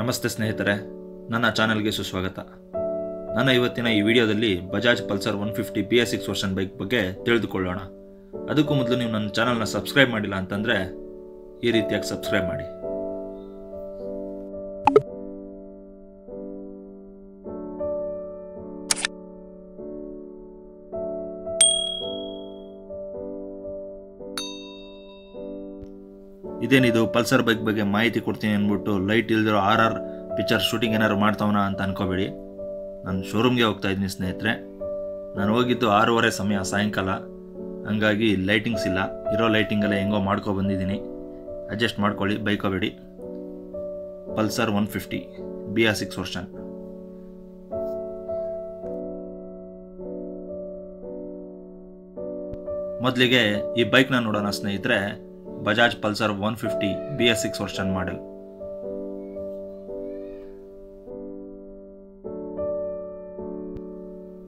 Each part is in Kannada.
ನಮಸ್ತೆ ಸ್ನೇಹಿತರೆ, ನನ್ನ ಚಾನೆಲ್ಗೆ ಸುಸ್ವಾಗತ. ನನ್ನ ಇವತ್ತಿನ ಈ ವಿಡಿಯೋದಲ್ಲಿ Bajaj Pulsar one fifty B S six version bike ಬಗ್ಗೆ ತಿಳಿದುಕೊಳ್ಳೋಣ. ಅದಕ್ಕೂ ಮೊದಲು ನೀವು ನನ್ನ ಚಾನಲ್ನ ಸಬ್ಸ್ಕ್ರೈಬ್ ಮಾಡಿಲ್ಲ ಅಂತಂದರೆ ಈ ರೀತಿಯಾಗಿ ಸಬ್ಸ್ಕ್ರೈಬ್ ಮಾಡಿ. ಇದೇನಿದು ಪಲ್ಸರ್ ಬೈಕ್ ಬಗ್ಗೆ ಮಾಹಿತಿ ಕೊಡ್ತೀನಿ ಅಂದ್ಬಿಟ್ಟು ಲೈಟ್ ಇಲ್ದಿರೋ ಆರ್ ಆರ್ ಪಿಕ್ಚರ್ ಶೂಟಿಂಗ್ ಏನಾದ್ರು ಮಾಡ್ತಾವನ ಅಂತ ಅನ್ಕೋಬೇಡಿ. ನಾನು ಶೋರೂಮ್ಗೆ ಹೋಗ್ತಾ ಇದ್ದೀನಿ ಸ್ನೇಹಿತರೆ. ನಾನು ಹೋಗಿದ್ದು ಆರೂವರೆ ಸಮಯ, ಸಾಯಂಕಾಲ. ಹಂಗಾಗಿ ಲೈಟಿಂಗ್ಸ್ ಇಲ್ಲ. ಇರೋ ಲೈಟಿಂಗಲ್ಲೇ ಹೆಂಗೋ ಮಾಡ್ಕೊ ಬಂದಿದ್ದೀನಿ. ಅಡ್ಜಸ್ಟ್ ಮಾಡ್ಕೊಳ್ಳಿ, ಬೈಕೋಬೇಡಿ. Pulsar one fifty B R six version. ಮೊದಲಿಗೆ ಈ ಬೈಕ್ನ ನೋಡೋಣ ಸ್ನೇಹಿತರೆ. Bajaj Pulsar one fifty B S six version model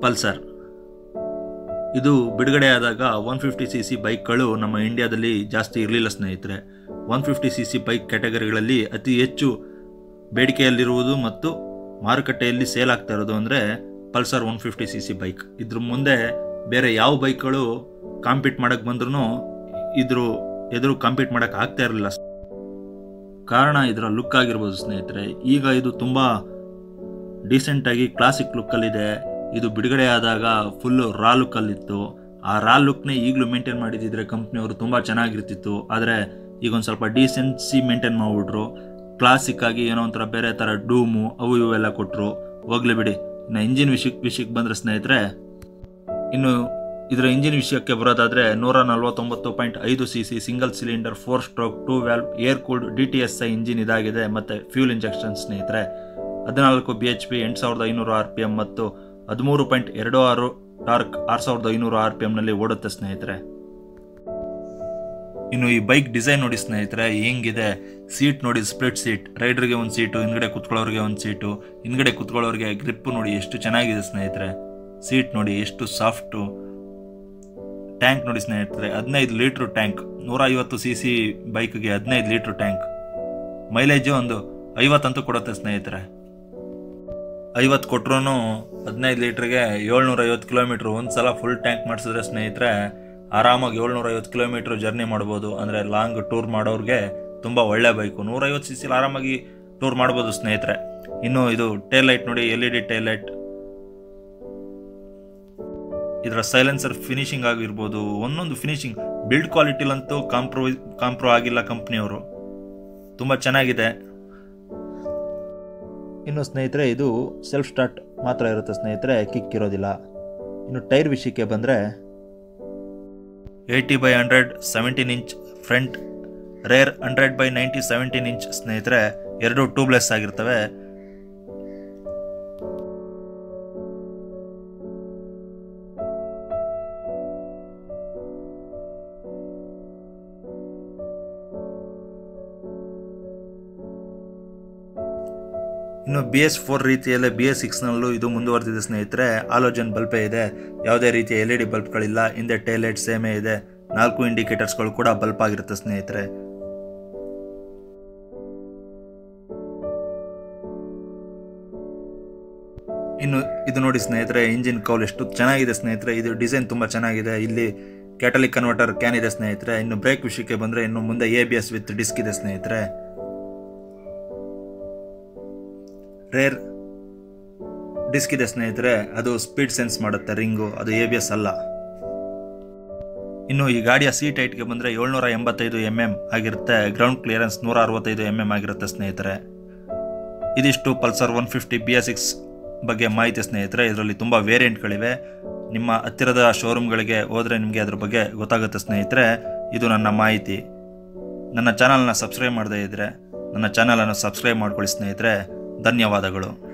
Pulsar ಇದು ಬಿಡುಗಡೆಯಾದಾಗ ಒನ್ ಫಿಫ್ಟಿ ಸಿ ಸಿ ಬೈಕ್ಗಳು ನಮ್ಮ ಇಂಡಿಯಾದಲ್ಲಿ ಜಾಸ್ತಿ ಇರಲಿಲ್ಲ ಸ್ನೇಹಿತರೆ. One fifty C C bike ಕ್ಯಾಟಗರಿಗಳಲ್ಲಿ ಅತಿ ಹೆಚ್ಚು ಬೇಡಿಕೆಯಲ್ಲಿರುವುದು ಮತ್ತು ಮಾರುಕಟ್ಟೆಯಲ್ಲಿ ಸೇಲ್ ಆಗ್ತಾ ಇರೋದು ಅಂದರೆ Pulsar one fifty C C bike ಇದ್ರ ಮುಂದೆ ಬೇರೆ ಯಾವ ಬೈಕ್ಗಳು ಕಾಂಪೀಟ್ ಮಾಡೋಕ್ಕೆ ಬಂದ್ರೂ ಇದ್ರ ಎದುರು ಕಾಂಪೀಟ್ ಮಾಡೋಕ್ಕೆ ಆಗ್ತಾ ಇರಲಿಲ್ಲ. ಕಾರಣ ಇದರ ಲುಕ್ ಆಗಿರ್ಬೋದು ಸ್ನೇಹಿತರೆ, ಈಗ ಇದು ತುಂಬ ಡೀಸೆಂಟಾಗಿ ಕ್ಲಾಸಿಕ್ ಲುಕ್ಕಲ್ಲಿದೆ ಇದು ಬಿಡುಗಡೆ ಆದಾಗ ಫುಲ್ಲು ರಾ ಲುಕ್ಕಲ್ಲಿತ್ತು ಆ ರಾ ಲುಕ್ನೇ ಈಗಲೂ ಮೇಂಟೈನ್ ಮಾಡಿದ್ದಿದ್ರೆ ಕಂಪ್ನಿಯವರು ತುಂಬ ಚೆನ್ನಾಗಿರ್ತಿತ್ತು. ಆದರೆ ಈಗ ಒಂದು ಸ್ವಲ್ಪ ಡೀಸೆನ್ಸಿ ಮೇಂಟೈನ್ ಮಾಡಿಬಿಟ್ರು. ಕ್ಲಾಸಿಕ್ ಆಗಿ ಏನೋ ಒಂಥರ ಬೇರೆ ಥರ ಡೂಮು ಅವು ಇವೆಲ್ಲ ಕೊಟ್ಟರು ಹೋಗ್ಲಿ ಬಿಡಿ, ಇನ್ನು ಇಂಜಿನ್ ವಿಷಯಕ್ಕೆ ವಿಷಯಕ್ಕೆ ಬಂದರೆ ಸ್ನೇಹಿತರೆ, ಇನ್ನು ಇದರ ಇಂಜಿನ್ ವಿಷಯಕ್ಕೆ ಬರೋದಾದರೆ ನೂರ ನಲವತ್ತೊಂಬತ್ತು ಪಾಯಿಂಟ್ ಐದು C C single cylinder, four stroke, two valve, air cooled, D T S I engine ಇದಾಗಿದೆ ಮತ್ತು ಫ್ಯೂಲ್ ಇಂಜೆಕ್ಷನ್ ಸ್ನೇಹಿತರೆ. ಹದಿನಾಲ್ಕು ಬಿ ಎಚ್ ಪಿ ಎಂಟು ಸಾವಿರದ ಐನೂರು ಆರ್ ಪಿ ಎಂ ಮತ್ತು ಹದಿಮೂರು ಪಾಯಿಂಟ್ ಎರಡು ಆರು ಟಾರ್ಕ್ ಆರು ಸಾವಿರದ ಐನೂರು ಆರ್ ಪಿ ಎಮ್ನಲ್ಲಿ ಓಡುತ್ತೆ ಸ್ನೇಹಿತರೆ. ಇನ್ನು ಈ ಬೈಕ್ ಡಿಸೈನ್ ನೋಡಿ ಸ್ನೇಹಿತರೆ, ಹೆಂಗಿದೆ? ಸೀಟ್ ನೋಡಿ, ಸ್ಪ್ಲಿಟ್ ಸೀಟ್. ರೈಡರ್ಗೆ ಒಂದು ಸೀಟು, ಹಿಂದ್ಗಡೆ ಕುತ್ಕೊಳ್ಳೋರಿಗೆ ಒಂದು ಸೀಟು, ಹಿಂದ್ಗಡೆ ಕುತ್ಕೊಳ್ಳೋರಿಗೆ ಗ್ರಿಪ್ ನೋಡಿ ಎಷ್ಟು ಚೆನ್ನಾಗಿದೆ ಸ್ನೇಹಿತರೆ. ಸೀಟ್ ನೋಡಿ ಎಷ್ಟು ಸಾಫ್ಟು. ಟ್ಯಾಂಕ್ ನೋಡಿ ಸ್ನೇಹಿತರೆ, ಹದಿನೈದು ಲೀಟ್ರ್ ಟ್ಯಾಂಕ್ ನೂರ ಐವತ್ತು ಸಿ ಸಿ ಬೈಕ್ಗೆ ಹದಿನೈದು ಲೀಟ್ರ್ ಟ್ಯಾಂಕ್. ಮೈಲೇಜು ಒಂದು ಐವತ್ತಂತೂ ಕೊಡುತ್ತೆ ಸ್ನೇಹಿತರೆ. ಐವತ್ತು ಕೊಟ್ರೂ ಹದಿನೈದು ಲೀಟ್ರಿಗೆ ಏಳ್ನೂರ ಐವತ್ತು ಕಿಲೋಮೀಟ್ರ್. ಒಂದು ಸಲ ಫುಲ್ ಟ್ಯಾಂಕ್ ಮಾಡಿಸಿದ್ರೆ ಸ್ನೇಹಿತರೆ, ಆರಾಮಾಗಿ ಏಳ್ನೂರ ಐವತ್ತು ಕಿಲೋಮೀಟ್ರ್ ಜರ್ನಿ ಮಾಡ್ಬೋದು. ಅಂದರೆ ಲಾಂಗ್ ಟೂರ್ ಮಾಡೋರಿಗೆ ತುಂಬ ಒಳ್ಳೆ ಬೈಕು. ನೂರೈವತ್ತು ಸಿ ಸಿಲಿ ಆರಾಮಾಗಿ ಟೂರ್ ಮಾಡ್ಬೋದು ಸ್ನೇಹಿತರೆ. ಇನ್ನು ಇದು ಟೇಲ್ ಲೈಟ್ ನೋಡಿ L E D tail light ಇದರ ಸೈಲೆನ್ಸರ್ ಫಿನಿಶಿಂಗ್ ಆಗಿರ್ಬೋದು, ಒಂದೊಂದು ಫಿನಿಶಿಂಗ್, ಬಿಲ್ಡ್ ಕ್ವಾಲಿಟಿಲಂತೂ ಕಾಂಪ್ರೋ ಕಾಂಪ್ರೋ ಆಗಿಲ್ಲ ಕಂಪ್ನಿಯವರು. ತುಂಬ ಚೆನ್ನಾಗಿದೆ. ಇನ್ನು ಸ್ನೇಹಿತರೆ, ಇದು ಸೆಲ್ಫ್ ಸ್ಟಾರ್ಟ್ ಮಾತ್ರ ಇರುತ್ತೆ ಸ್ನೇಹಿತರೆ ಕಿಕ್ ಇರೋದಿಲ್ಲ. ಇನ್ನು ಟೈರ್ ವಿಷಯಕ್ಕೆ ಬಂದರೆ eighty by hundred seventeen inch front rear hundred by ninety seventeen inch ಸ್ನೇಹಿತರೆ, ಎರಡು ಟ್ಯೂಬ್ಲೆಸ್ ಆಗಿರ್ತವೆ. ಇನ್ನು ಬಿ ಎಸ್ ಫೋರ್ ರೀತಿಯಲ್ಲೇ ಬಿ ಎಸ್ ಸಿಕ್ಸ್ನಲ್ಲೂ ಇದು ಮುಂದುವರೆದಿದೆ ಸ್ನೇಹಿತರೆ. ಆಲೋಜನ್ ಬಲ್ಪೇ ಇದೆ. ಯಾವುದೇ ರೀತಿಯ ಎಲ್ ಇ ಡಿ ಬಲ್ಬ್ಗಳಿಲ್ಲ ಹಿಂದೆ ಟೈಲೈಟ್ ಸೇಮೇ ಇದೆ. ನಾಲ್ಕು ಇಂಡಿಕೇಟರ್ಸ್ಗಳು ಕೂಡ ಬಲ್ಪ್ ಆಗಿರುತ್ತೆ ಸ್ನೇಹಿತರೆ. ಇನ್ನು ಇದು ನೋಡಿ ಸ್ನೇಹಿತರೆ, ಇಂಜಿನ್ ಕೌಲ್ ಎಷ್ಟು ಚೆನ್ನಾಗಿದೆ ಸ್ನೇಹಿತರೆ. ಇದು ಡಿಸೈನ್ ತುಂಬ ಚೆನ್ನಾಗಿದೆ. ಇಲ್ಲಿ ಕ್ಯಾಟಲಿಕ್ ಕನ್ವರ್ಟರ್ ಕ್ಯಾನ್ ಇದೆ ಸ್ನೇಹಿತರೆ. ಇನ್ನು ಬ್ರೇಕ್ ವಿಷಯಕ್ಕೆ ಬಂದರೆ ಇನ್ನು ಮುಂದೆ A B S with disc ಇದೆ ಸ್ನೇಹಿತರೆ. ರೇರ್ ಡಿಸ್ಕ್ ಇದೆ ಸ್ನೇಹಿತರೆ, ಅದು ಸ್ಪೀಡ್ ಸೆನ್ಸ್ ಮಾಡುತ್ತೆ, ರಿಂಗು, ಅದು ಎ ಅಲ್ಲ. ಇನ್ನು ಈ ಗಾಡಿಯ ಸೀಟ್ ಹೈಟ್ಗೆ ಬಂದರೆ ಏಳ್ನೂರ ಎಂಬತ್ತೈದು ಎಂ ಎಂ ಆಗಿರುತ್ತೆ ಗ್ರೌಂಡ್ ಕ್ಲಿಯರೆನ್ಸ್ ನೂರ ಅರವತ್ತೈದು ಎಂ ಎಂ ಆಗಿರುತ್ತೆ ಸ್ನೇಹಿತರೆ. ಇದಿಷ್ಟು Pulsar one fifty B S six ಬಗ್ಗೆ ಮಾಹಿತಿ ಸ್ನೇಹಿತರೆ, ಇದರಲ್ಲಿ ತುಂಬ ವೇರಿಯಂಟ್ಗಳಿವೆ ನಿಮ್ಮ ಹತ್ತಿರದ ಶೋರೂಮ್ಗಳಿಗೆ ಹೋದರೆ ನಿಮಗೆ ಅದ್ರ ಬಗ್ಗೆ ಗೊತ್ತಾಗುತ್ತೆ ಸ್ನೇಹಿತರೆ. ಇದು ನನ್ನ ಮಾಹಿತಿ. ನನ್ನ ಚಾನಲ್ನ ಸಬ್ಸ್ಕ್ರೈಬ್ ಮಾಡದೇ ಇದ್ದರೆ ನನ್ನ ಚಾನಲನ್ನು ಸಬ್ಸ್ಕ್ರೈಬ್ ಮಾಡ್ಕೊಳ್ಳಿ ಸ್ನೇಹಿತರೆ. ಧನ್ಯವಾದಗಳು.